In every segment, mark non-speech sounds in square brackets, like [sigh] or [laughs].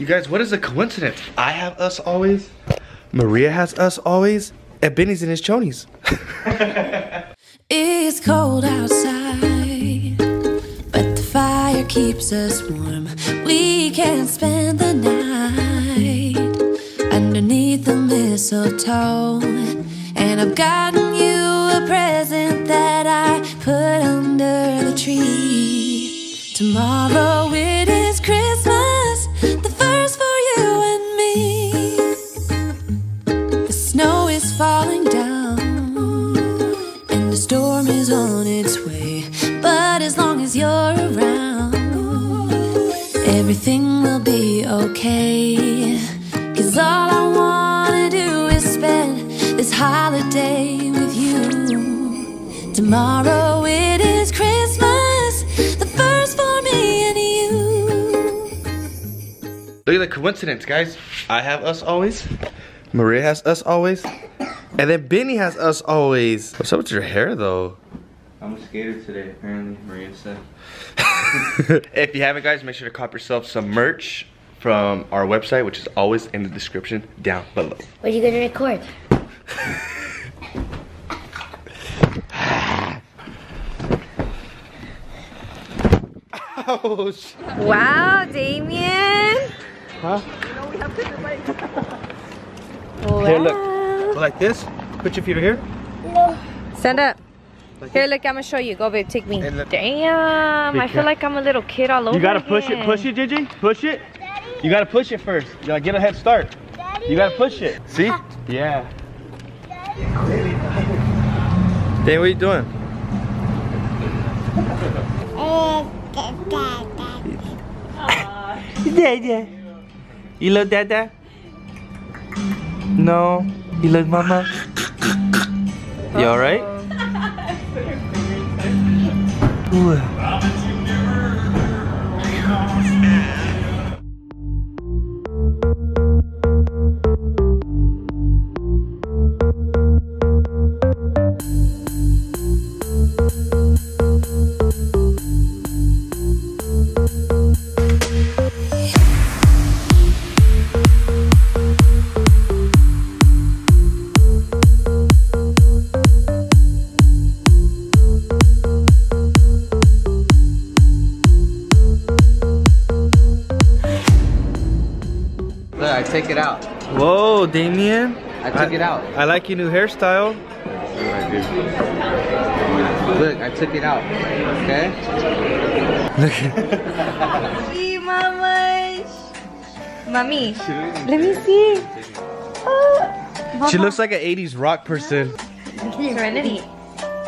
You guys, what is a coincidence? I have us always, Maria has us always, and Benny's in his chonies. [laughs] It's cold outside, but the fire keeps us warm. We can spend the night underneath the mistletoe. And I've gotten you a present that I put under the tree. Tomorrow okay. Cause all I wanna do is spend this holiday with you. Tomorrow it is Christmas, the first for me and you. Look at the coincidence, guys. I have us always, Maria has us always, and then Benny has us always. What's up with your hair, though? I'm a skater today, apparently, Maria said. [laughs] if you haven't, guys, make sure to cop yourself some merch from our website, which is always in the description down below. What are you gonna record? Ouch. Wow, Damien. Huh? Wow. Here, look. Like this. Put your feet here. Stand up. Like Here, this. look, I'm gonna show you. Go, babe, take me. And look- Damn, I feel like I'm a little kid all over You gotta push it, push it, Gigi. Push it. You gotta push it first. You gotta get a head start. You gotta push it. See? Yeah. Dang, what are you doing? Dada. [laughs] You love Dada? No. You love Mama? You alright? Look, it out. Whoa, Damien. I took it out. I like your new hairstyle. Look, I took it out. Okay? Look. See, mama. Mommy, let me see. Oh, She looks like an 80s rock person. Serenity.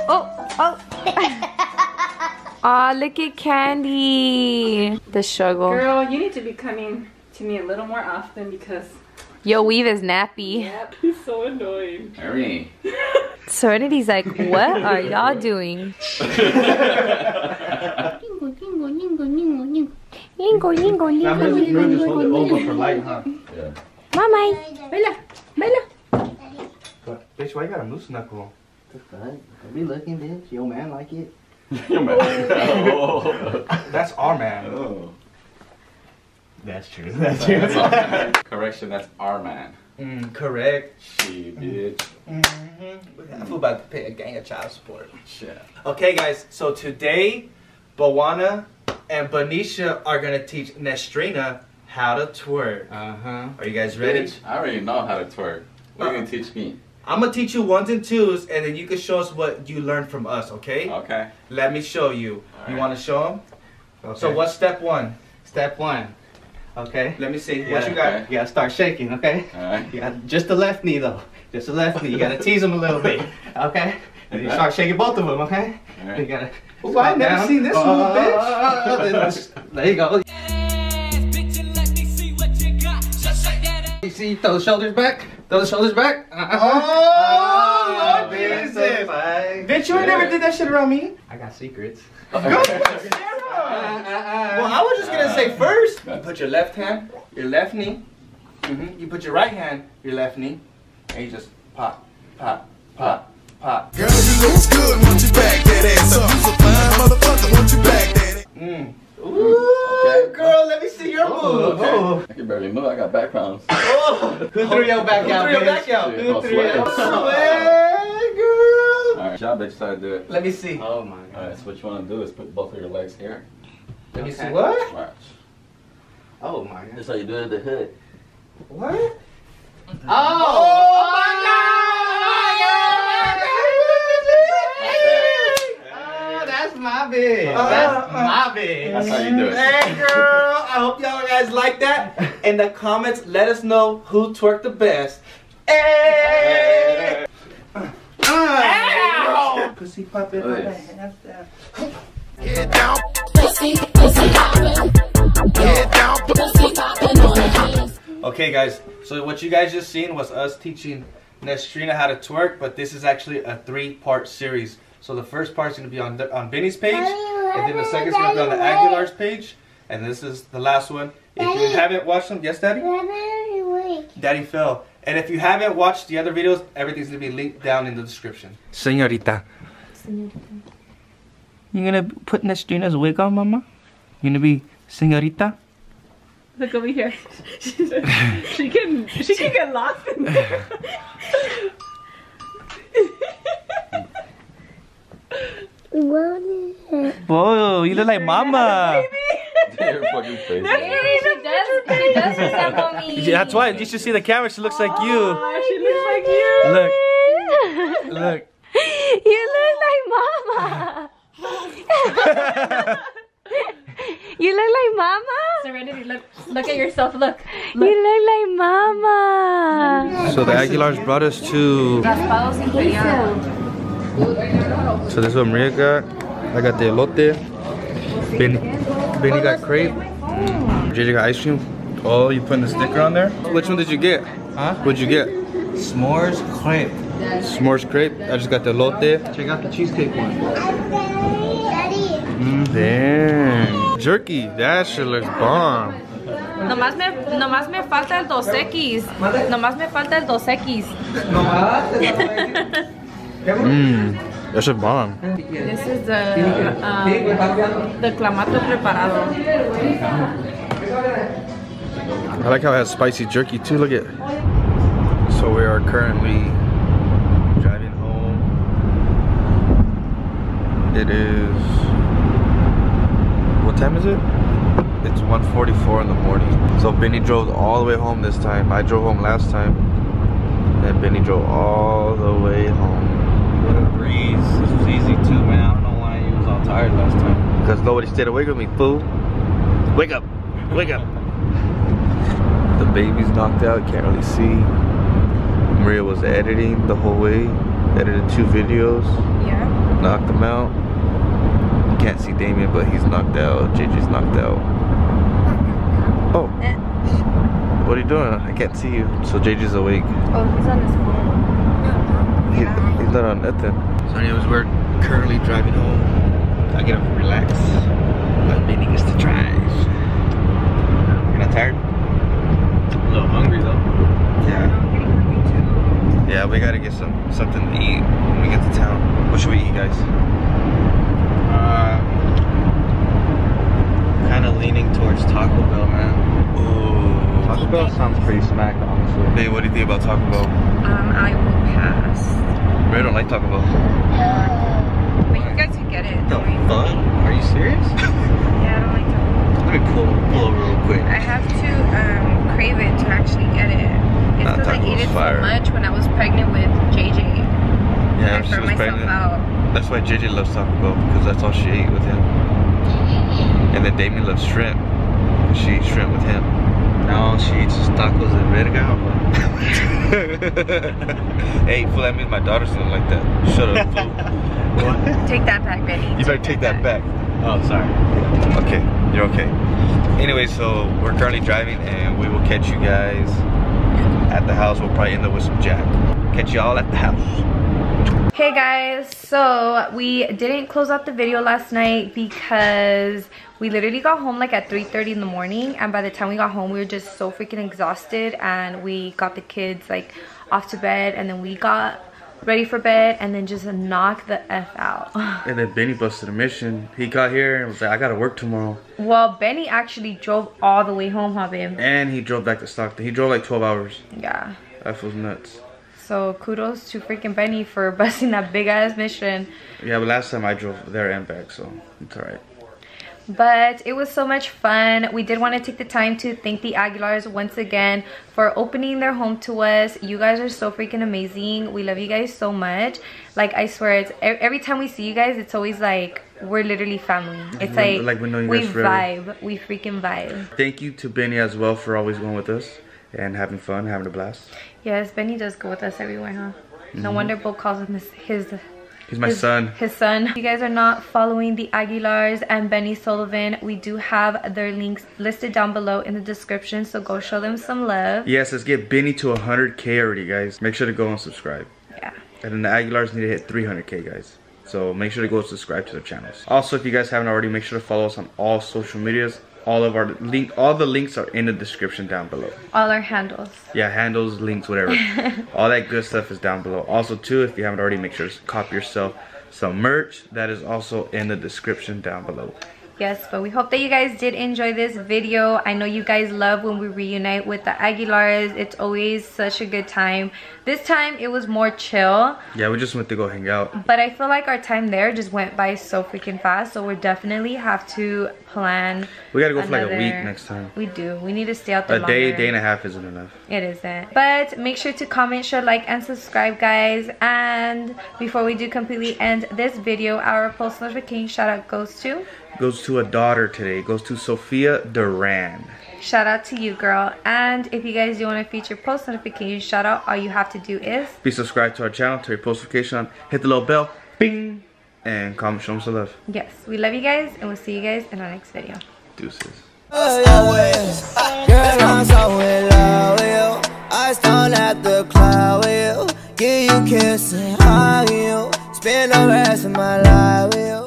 Oh, oh. Aw, [laughs] ah, look at Candy. The struggle. Girl, you need to be coming to me a little more often because Yo, weave is nappy. yep, [laughs] he's so annoying. Ernie. [laughs] Serenity's like, what are [laughs] y'all doing? Lingo, lingo, lingo, lingo, lingo, lingo. light, huh? Mama, baila, baila. Bitch, why you got a moose knuckle? Don't be looking, bitch. Your man like it. That's our man. Oh. That's true. [laughs] That's true. [laughs] Correction, that's our man. Mm, correct. She, bitch. Mm-hmm. I feel about to pay a gang of child support. Shit. Okay, guys. So today, Bawana and Benicia are gonna teach Nestorina how to twerk. Uh huh. Are you guys ready? Bitch, I already know how to twerk. What are you gonna teach me? I'm gonna teach you ones and twos, and then you can show us what you learned from us. Okay? Okay. Let me show you. You Alright. want to show them? So what's step one? Step one. Okay. Let me see. what Yeah, you got? okay. You gotta start shaking, okay? Alright. You got just the left knee though. Just the left knee. You gotta tease them a little bit, [laughs] okay? And you start shaking both of them, okay? You gotta. Well, I never down. seen this Oh, move, oh, bitch. oh, oh, oh, oh, There you go. You see, throw the shoulders back. Throw the shoulders back. Uh-uh. Oh, Lord oh, Jesus. Bitch, you ain't never did that shit around me. I got secrets. Go for it, Sarah. Well, I was just gonna say first. You put your left hand, your left knee. hmm You put your right hand, your left knee, and you just pop, pop, pop, pop. Girl, you looks good, want you back that ass up. You's a fine motherfucker, want you back that ass. Mm. Ooh. Ooh, girl, let me see your move. Oh, I can barely move. I got back problems. [laughs] Oh. Who threw your back Who threw your bitch? back out? Shit, Who I'll threw sweat. your Swear, [laughs] girl. All right, job, bitch. Try to do it. Let me see. Oh my All god. right. So what you want to do is put both of your legs here. Let me see Okay. what? Watch. Oh my god. That's how you do it at the hood. What? Oh, Oh my Oh, that's my big. Uh, That's uh, my big. That's how you do it. Hey girl, I hope y'all guys like that. In the comments, let us know who twerked the best. Hey! Ow! Pussy poppin' on the Nice. half down. Okay guys, so what you guys just seen was us teaching Nestorina how to twerk, but this is actually a three-part series. So the first part's gonna be on the, on Benny's page, and then the second's gonna be on the Aguilar's page, and this is the last one. If you haven't watched them, yes, Daddy. Daddy fell. And if you haven't watched the other videos, everything's gonna be linked down in the description. Senorita. You gonna put Nestorina's wig on, Mama? You gonna be Senorita? Look over here. [laughs] she can she can get lost in there. Whoa, you look like Mama. your fucking face. She does, she does resemble me. That's why you should see the camera. She looks like you. Oh, she looks like you. Look, [laughs] look. You look like mama. [laughs] you look like mama. Serenity, look look at yourself. Look. You look like mama. So the Aguilars brought us to. So this is what Maria got. I got the elote. Benny, Benny got crepe. JJ got ice cream. Oh, you putting the sticker on there? Which one did you get? Huh? What'd you get? S'mores crepe. S'mores crepe. I just got the elote. Check out the cheesecake one. Damn. Jerky. That shit looks bomb. Nomás me, nomás me falta el Dos Equis. Nomás me falta el Dos Equis. [laughs] Mmm. That shit bomb. This is the um, the clamato preparado. I like how it has spicy jerky too. Look at. So we are currently driving home. It is. What time is it? It's 1:44 in the morning. So Benny drove all the way home this time. I drove home last time, and Benny drove all the way home What a breeze. This was easy too, man. I don't know why you was all tired last time. because nobody stayed awake with me. Fool, wake up, wake up. [laughs] The baby's knocked out. Can't really see. Maria was editing the whole way. Edited two videos. Yeah. knocked them out. You can't see Damien, but he's knocked out. JJ's knocked out. Oh. What are you doing? I can't see you. So JJ's awake. Oh, he's on his phone. He, he's not on nothing. So anyways, we're currently driving home. I get up and relax. But Benny gets to drive. You're not tired? A little hungry though. Yeah. Yeah, we gotta get some something to eat when we get to town. What should we eat, guys? Uh, kind of leaning towards Taco Bell, man. Ooh. Taco Bell sounds pretty smack, honestly. Babe, what do you think about Taco Bell? Um, I will pass. Ray don't like Taco Bell. But you guys can get it. The Don't fuck? Are you serious? [laughs] Yeah, I don't like to. Let me pull, pull over real quick. I have to um, crave it to actually get it. It's Nah, because I Taco ate Bell's it fire. so much when I was pregnant with JJ. Yeah, I she was pregnant. out. That's why JJ loves Taco Bell because that's all she ate with him. And then Damien loves shrimp. She eats shrimp with him. No, she eats tacos de verga. [laughs] hey, fool, that means my daughter's gonna like that. Shut up, fool. [laughs] what? Take that back, Benny. You better take that back. Oh, sorry. Okay, you're okay. Anyway, so we're currently driving and we will catch you guys at the house. We'll probably end up with some Jack. Catch y'all at the house. Hey guys, so we didn't close out the video last night because we literally got home like at 3.30 in the morning and by the time we got home we were just so freaking exhausted and we got the kids like off to bed and then we got ready for bed, and then just knock the F out. [laughs] And then Benny busted a mission. He got here and was like, I gotta work tomorrow. well, Benny actually drove all the way home, huh, babe? And he drove back to Stockton. He drove like 12 hours. Yeah. That was nuts. So kudos to freaking Benny for [laughs] busting that big ass mission. Yeah, but last time I drove there and back, so it's alright. But it was so much fun. We did want to take the time to thank the Aguilars once again for opening their home to us. You guys are so freaking amazing. We love you guys so much. Like I swear, it's every time we see you guys, it's always like we're literally family. It's like, like we know you we vibe. We freaking vibe. Thank you to Benny as well for always going with us and having fun, having a blast. Yes, Benny does go with us everywhere, huh? No mm-hmm. wonder Beau calls him his, his He's my his, son. His son. If you guys are not following the Aguilars and Benny Soliven, we do have their links listed down below in the description. So go show them some love. Yes, let's get Benny to 100k already, guys. Make sure to go and subscribe. Yeah. And then the Aguilars need to hit 300k, guys. So make sure to go subscribe to their channels. Also, if you guys haven't already, make sure to follow us on all social medias. All of our link, all the links are in the description down below. All our handles. Yeah, handles, links, whatever. [laughs] all that good stuff is down below. Also, too, if you haven't already, make sure to copy yourself some merch. That is also in the description down below. Yes, but we hope that you guys did enjoy this video. I know you guys love when we reunite with the Aguilars. It's always such a good time. This time it was more chill, Yeah, we just went to go hang out. but I feel like our time there just went by so freaking fast. So we definitely have to plan. We gotta go for like a week next time. We do. We need to stay out there A day, longer. day and a half isn't enough. It isn't. But make sure to comment, share, like, and subscribe, guys. And before we do completely end this video, our post notification shout out goes to Goes to a daughter today. Goes to Sophia Duran. shout out to you, girl. And if you guys do want to feature post notification shout out, all you have to do is Be subscribed to our channel, turn your post notification on, hit the little bell, bing, and comment, show them some love. yes, we love you guys, and we'll see you guys in our next video. Deuces. Girl, I'm so in love with you. I at the cloud with you. Give you kisses, hug you. Spend the rest of my life.